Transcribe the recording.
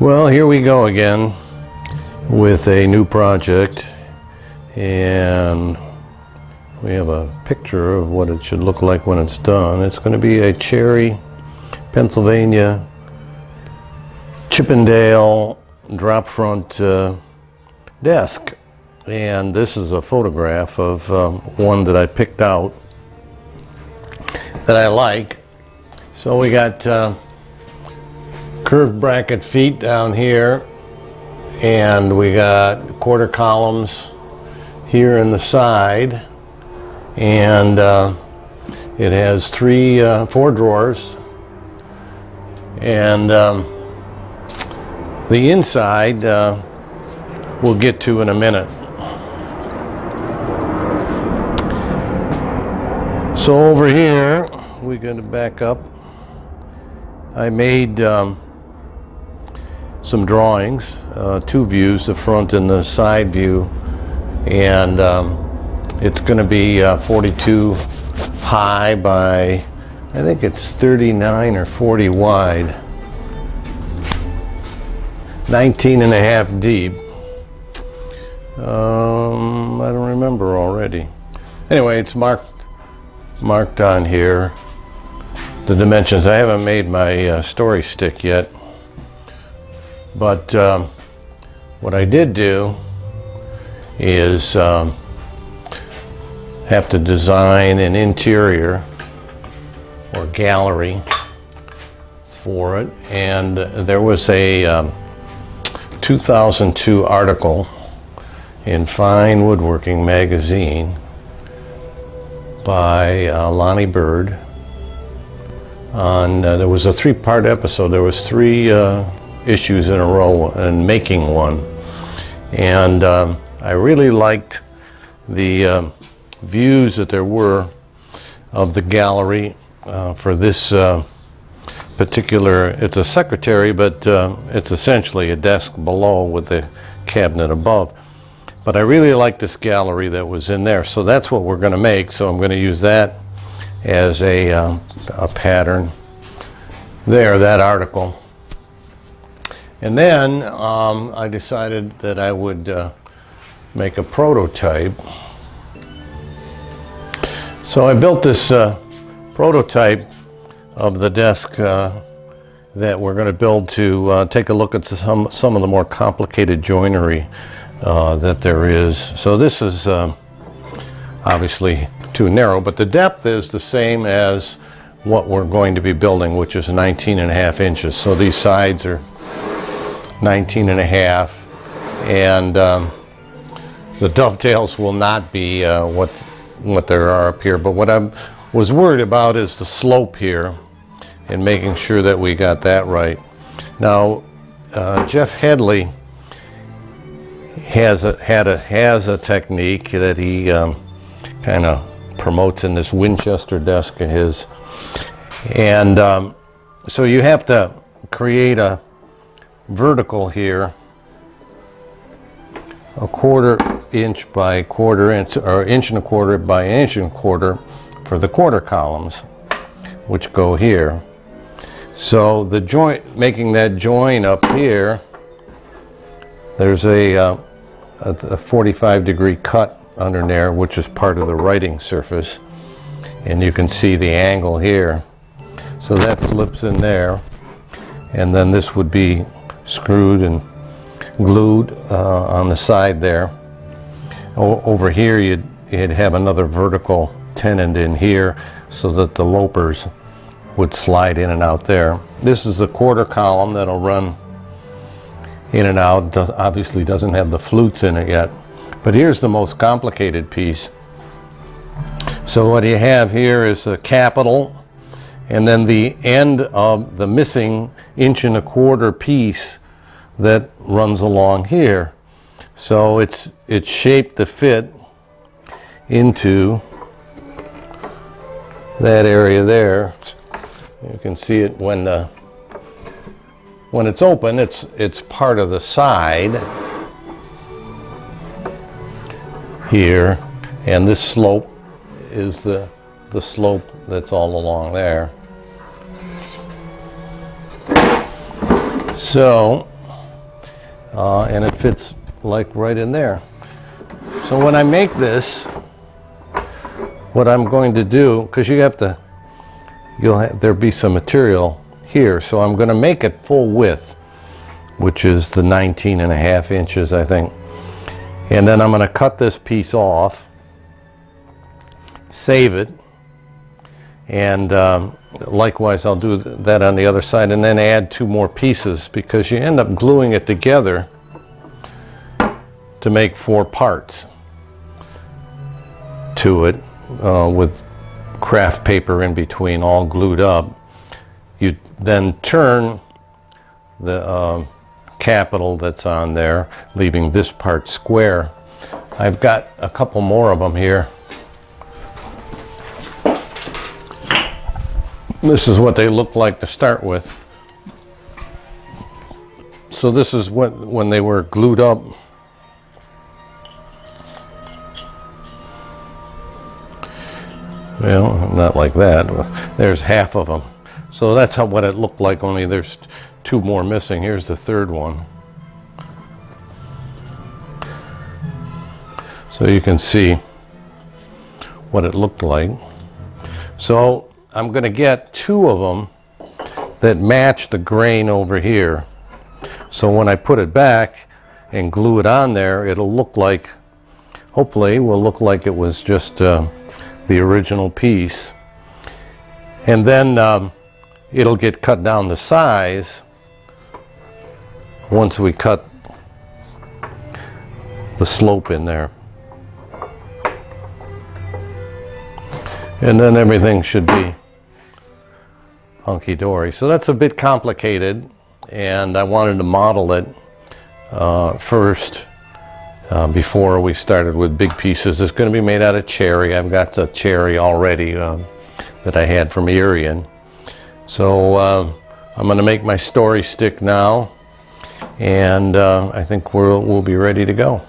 Well, here we go again with a new project and we have a picture of what it should look like when it's done. It's going to be a Cherry, Pennsylvania, Chippendale drop front uh, desk. And this is a photograph of um, one that I picked out that I like. So we got uh, curved bracket feet down here and we got quarter columns here in the side and uh, it has three uh, four drawers and um, the inside uh, we'll get to in a minute. So over here we're going to back up. I made um, some drawings, uh, two views, the front and the side view, and um, it's going to be uh, 42 high by, I think it's 39 or 40 wide, 19 and a half deep. Um, I don't remember already. Anyway, it's marked marked on here the dimensions. I haven't made my uh, story stick yet. But um, what I did do is um, have to design an interior or gallery for it. And there was a um, 2002 article in Fine Woodworking magazine by uh, Lonnie Bird on, uh, there was a three-part episode. There was three uh, issues in a row and making one. And um, I really liked the uh, views that there were of the gallery uh, for this uh, particular, it's a secretary, but uh, it's essentially a desk below with the cabinet above. But I really like this gallery that was in there. So that's what we're going to make. So I'm going to use that as a, uh, a pattern there, that article. And then um, I decided that I would uh, make a prototype. So I built this uh, prototype of the desk uh, that we're going to build to uh, take a look at some, some of the more complicated joinery uh, that there is. So this is uh, obviously too narrow, but the depth is the same as what we're going to be building, which is 19 and a half inches. So these sides are 19 and a half, and um, the dovetails will not be uh, what what there are up here. But what I was worried about is the slope here, and making sure that we got that right. Now, uh, Jeff Headley has a, had a has a technique that he um, kind of promotes in this Winchester desk of his, and um, so you have to create a vertical here a quarter inch by quarter inch or inch and a quarter by inch and a quarter for the quarter columns which go here. So the joint making that join up here there's a, uh, a 45 degree cut under there which is part of the writing surface. And you can see the angle here. So that slips in there. And then this would be screwed and glued uh, on the side there. O over here you'd, you'd have another vertical tenon in here so that the lopers would slide in and out there. This is the quarter column that'll run in and out. Does, obviously doesn't have the flutes in it yet. But here's the most complicated piece. So what you have here is a capital and then the end of the missing inch and a quarter piece that runs along here. So it's, it's shaped to fit into that area there. You can see it when the, when it's open, it's, it's part of the side here, and this slope is the, the slope that's all along there. So uh, and it fits like right in there. So when I make this, what I'm going to do, because you have to, you'll have, there'll be some material here, so I'm going to make it full width, which is the 19 and a half inches, I think. And then I'm going to cut this piece off, save it, and um, likewise I'll do that on the other side and then add two more pieces because you end up gluing it together to make four parts to it uh, with craft paper in between all glued up. You then turn the uh, capital that's on there, leaving this part square. I've got a couple more of them here. This is what they look like to start with. So this is what when they were glued up. Well, not like that. There's half of them. So that's how what it looked like, only there's two more missing. Here's the third one. So you can see what it looked like. So I'm going to get two of them that match the grain over here. So when I put it back and glue it on there, it'll look like, hopefully will look like it was just uh, the original piece. And then um, it'll get cut down to size once we cut the slope in there. And then everything should be hunky-dory. So that's a bit complicated and I wanted to model it uh, first uh, before we started with big pieces. It's going to be made out of cherry. I've got the cherry already um, that I had from Irian. So uh, I'm going to make my story stick now and uh, I think we'll, we'll be ready to go.